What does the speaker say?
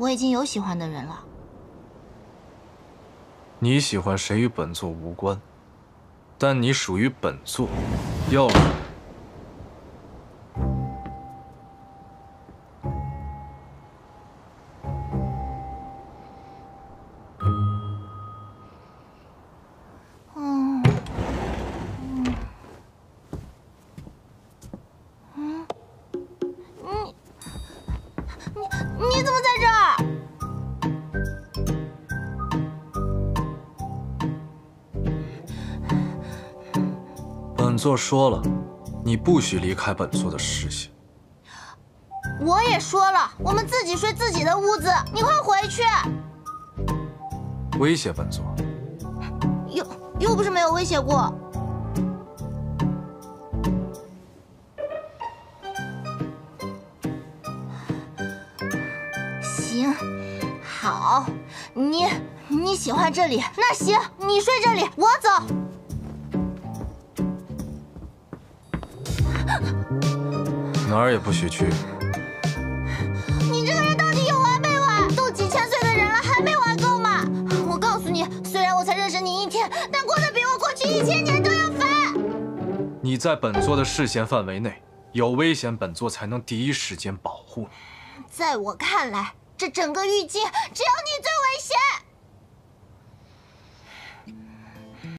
我已经有喜欢的人了。你喜欢谁与本座无关，但你属于本座，要。座说了，你不许离开本座的视线。我也说了，我们自己睡自己的屋子，你快回去。威胁本座？又又不是没有威胁过。行，好，你你喜欢这里，那行，你睡这里，我走。哪儿也不许去！你这个人到底有完没完？都几千岁的人了，还没玩够吗？我告诉你，虽然我才认识你一天，但过得比我过去一千年都要烦。你在本座的视线范围内，有危险，本座才能第一时间保护你。在我看来，这整个玉京，只要你最。